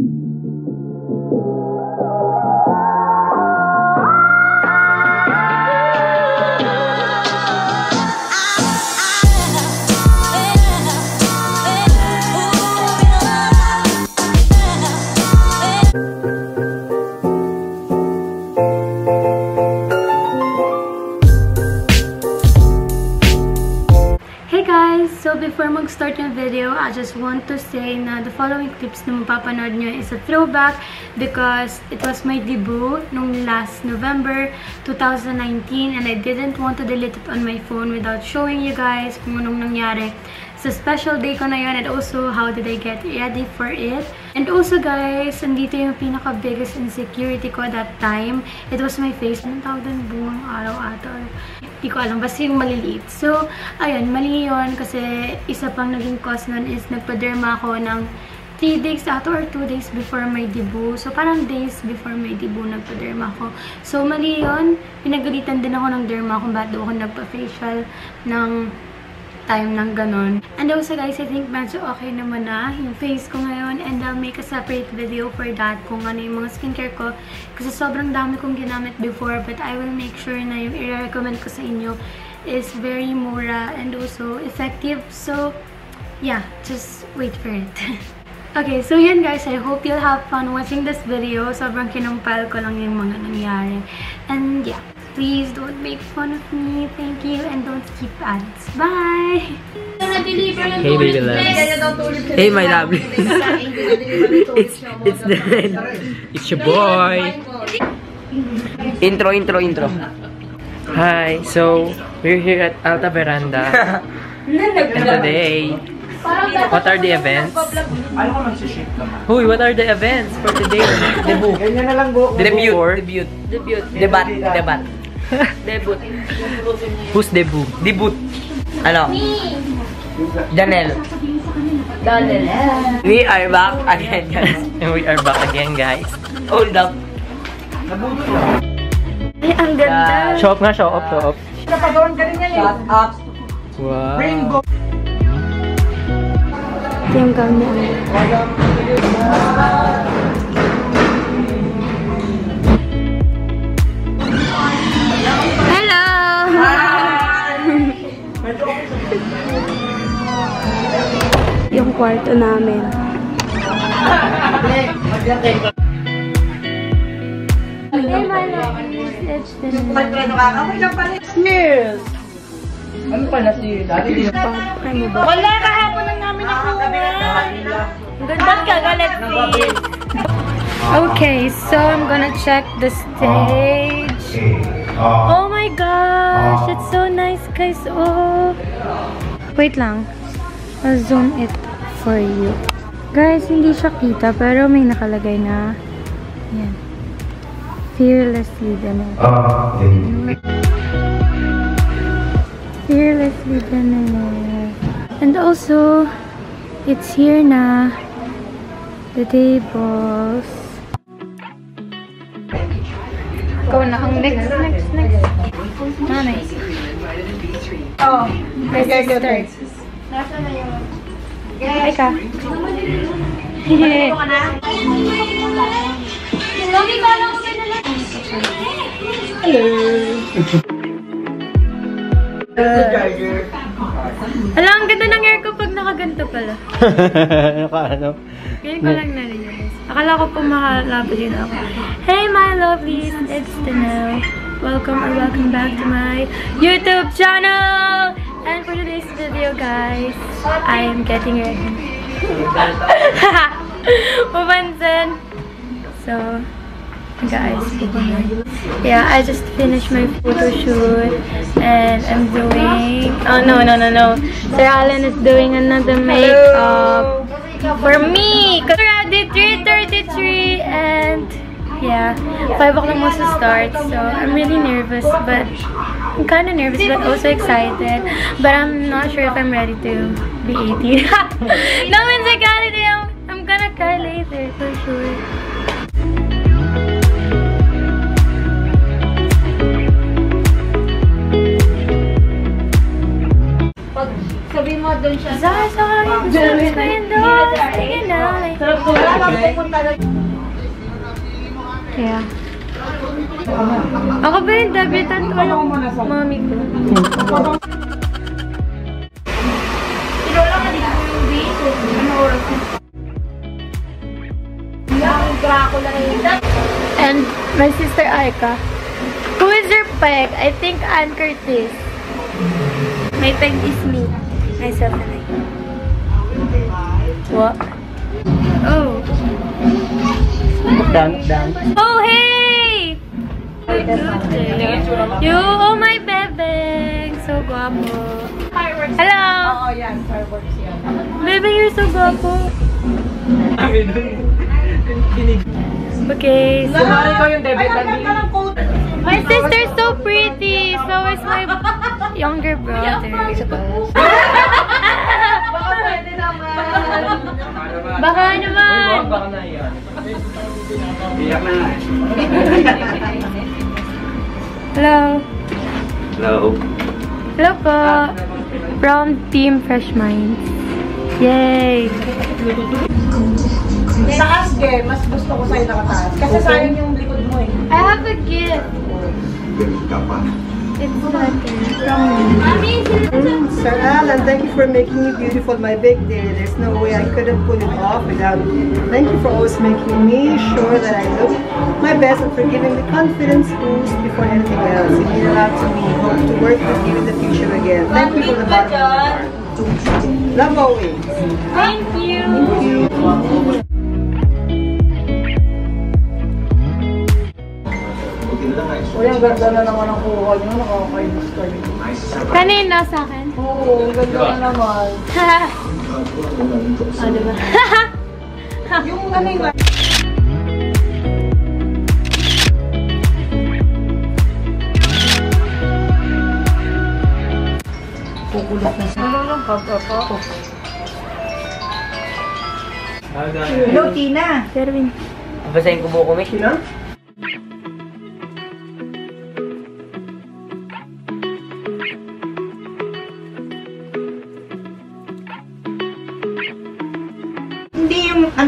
thank you before mag-start yung video, I just want to say na the following clips na mapapanood nyo is a throwback because it was my debut nung last November 2019 and I didn't want to delete it on my phone without showing you guys kung anong nangyari sa special day ko na yun and also how did I get ready for it. And also guys, andito yung pinaka-biggest insecurity ko that time. It was my face. Anong tawag doon? Buong araw ata. Hindi ko alam. Basta yung maliliit. So, ayun, mali yun kasi isa pang naging cause nun is nagpa-derma ako ng 3 days ata or 2 days before my debut. So, parang days before my debut, nagpa-derma ako. So, mali yun. Pinagalitan din ako ng derma kung daw ako nagpa-facial ng time ng ganun. And also guys, I think medyo okay naman na yung face ko ngayon and I'll make a separate video for that kung ano yung mga skincare ko kasi sobrang dami kong ginamit before but I will make sure na yung i-recommend ko sa inyo is very mura and also effective. So, yeah, just wait for it. Okay, so yan guys, I hope you'll have fun watching this video. Sobrang kinumpal ko lang yung mga nangyari. And yeah, please don't make fun of me. Thank you. And don't skip ads. Bye! Hey, baby love. Hey, my love. it's, it's the It's your boy. Intro, intro, intro. Hi, so we're here at Alta Veranda. and today, what are the events? Huy, what are the events for today? Debut. Debut. Debut. Debut. Debat. Debat. Debut. Who's debut? Debut. Ano? Janelle. We are back again, guys. We are back again, guys. Hold up. Ay, ang ganda! Show up nga, show up, show up. Shut up. Wow. Rainbow. Ito yung gamit. Hello! yung kwarto namin. Yes! Ano pala si Daddy? Ba? Wala, kahapon Ang ganda ka, galit Okay, so I'm gonna check the stage. Oh my gosh, it's so nice, guys. Oh, wait lang. I'll zoom it for you. Guys, hindi siya kita, pero may nakalagay na. Yan. Fearlessly Danel. Fearlessly Danel. And also, it's here na. The tables. Go na ang next, next, next. Nanay. Oh, My sister. Ay ka. Alam, ang ganda ng hair ko nakaganto pala. ano? Ngayon ko lang na-realize. Akala ko po makalabo din ako. Hey my lovelies, it's Danelle. Welcome or welcome back to my YouTube channel! And for today's video, guys, I am getting ready. Papansin. So, guys, yeah, I just finished my photo shoot and I'm doing, oh no, no, no, no. Sir Alan is doing another makeup for me. because We're at the 333 and yeah, 5 o'clock must start. So I'm really nervous, but I'm kind of nervous, but also excited. But I'm not sure if I'm ready to be 18. no insecurity. Sabihin mo doon siya. Sorry, sorry. Sorry, sorry. Tingin na. Kaya. Ako ba yung ko ng mami ko? And my sister Aika. Who is your peg? I think Ann Curtis. My peg is me. Myself and I. What? Oh. Dance, dance. Oh, hey! You, oh my bebe! So guapo. Hello! Oh, Oo, yan. Fireworks yan. Bebe, you're so guapo. Okay, so Kumari ko yung debutant niya. my sister's so pretty. So is my younger brother. Baka pwede naman. Baka naman. Baka na yan. Iyak na. Hello. Hello. Hello po. From Team Fresh Minds. Yay! Taas, Ge. Mas gusto ko sa'yo nakataas. Kasi sayang yung likod mo eh. I have a gift. Alan, thank you for making me beautiful my big day. There's no way I could have pulled it off without you. Thank you for always making me sure that I look my best and for giving the confidence boost before anything else. You mean a lot to me. Hope to work with you in the future again. Thank you for the bottom of my heart. Love always. Thank you. Uy, ang ganda na naman ang kuha niyo. Nakakainis kayo. Kanina sa akin. Oo, ang ganda na naman. oh, diba? Yung ano yung Kukulot na siya. Ano lang, pagkapa. Hello, Tina. Sherwin. Basahin ko buko, Miss. Hindi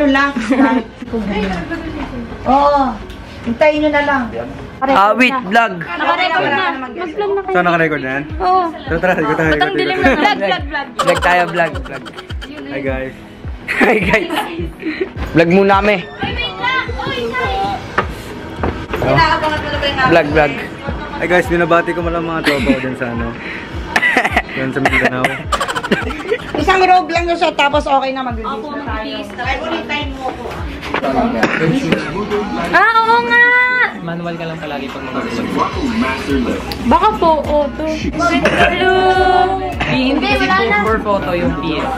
ano lang. Oo. Hintayin nyo na lang. Ah, wait, vlog. Naka-record na. Mag-vlog na kayo. So, naka-record na yan? Oo. So, tara, ikot tayo. Batang dilim na. Vlog, vlog, vlog. Vlog tayo, vlog, vlog. Hi, guys. Hi, guys. Vlog muna kami. Vlog, vlog. Hi, guys. Binabati ko malang mga tropa ko dyan sa ano. Dyan sa Mindanao. Isang robe lang yun siya, tapos okay na mag-release na tayo. Ay, ulitin mo ko. Ah, oo nga! Manual ka lang palagi pag mag Baka po, auto. Hello! Hindi, wala na. For photo yung PS.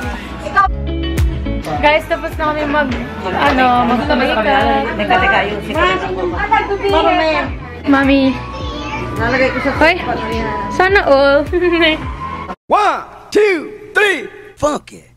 Guys, tapos na kami mag, ano, mag-makeup. Teka, teka, yung Mami, Mami. nalagay ko sa Hoy, sana all. One, two, three, funky.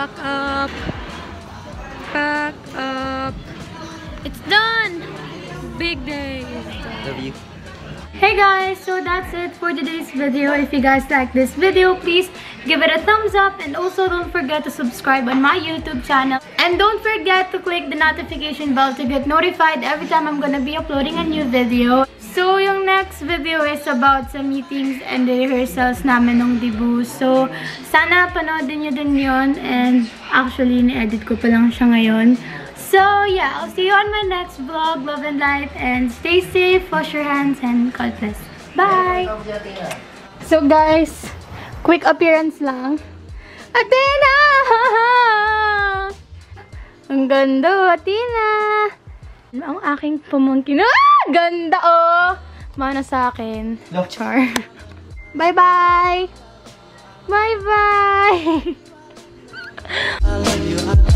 Yay, pack up. Pack up. It's done! Big day. Love you. Hey guys, so that's it for today's video. If you guys like this video, please give it a thumbs up and also don't forget to subscribe on my YouTube channel. And don't forget to click the notification bell to get notified every time I'm gonna be uploading a new video. So, yung next video is about sa meetings and rehearsals namin ng debut. So, sana panoodin nyo din yun. And actually, ni-edit ko pa lang siya ngayon. So, yeah, I'll see you on my next vlog. Love and light. And stay safe, wash your hands, and God bless. Bye! So, guys, quick appearance lang. Athena! Ang ganda, Athena! Ang aking pamangkin. Ah! Ganda, oh! Mana sa akin. Char. Bye-bye! Bye-bye!